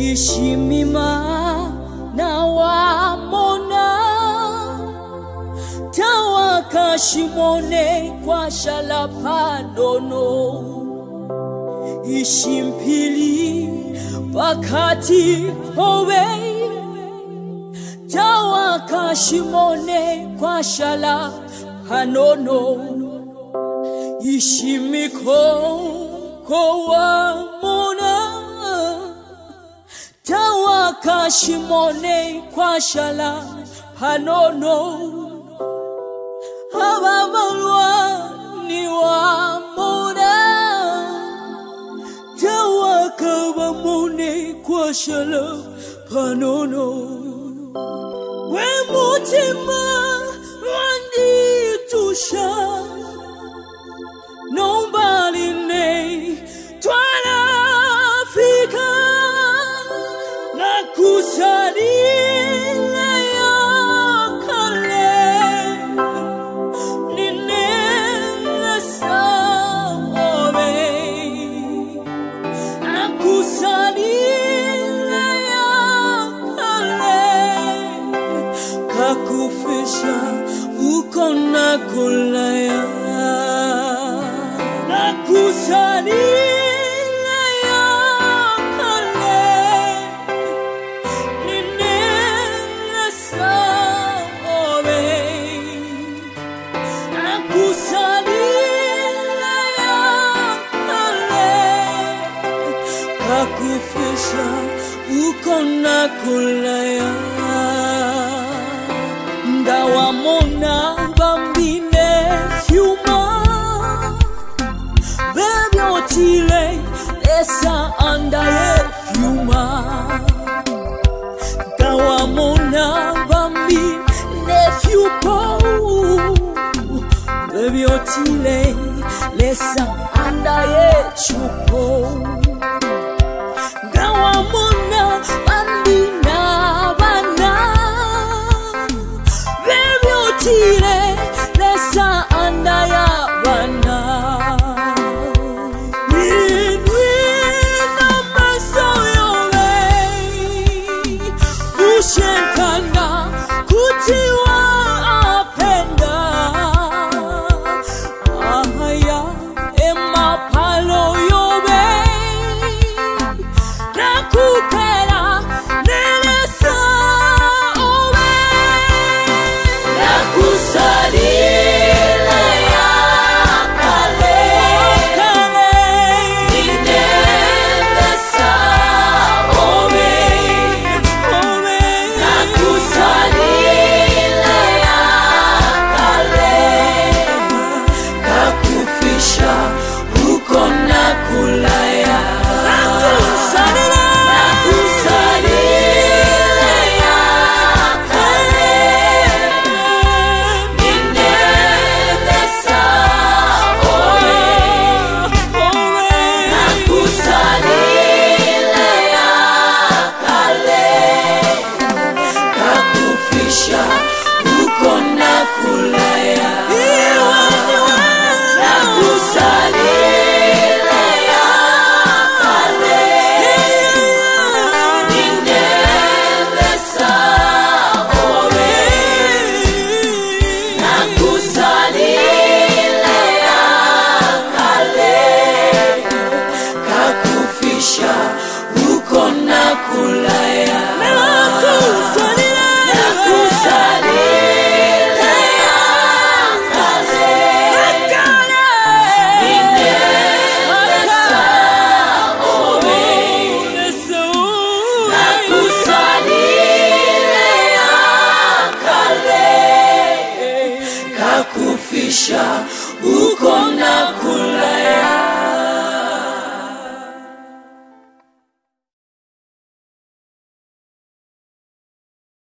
ishimima na wamona. Tawakashimone kwa shalapanono ishimpili wakati howe tawakashimone kwa shala hanono ishimiko kowamona tawakashimone kwa shala hanono ababalwa ni wamona tawakabamone kwa shala hanono we mutima kuonyesha uko na kolaya na kusalia kufisha uko kulaya ndawamona bambine fyuma bebyotile esa andaye fyuma ndawamona bambine fyupo bebyotile lesa andaye chupo bebyotile lesa 下无光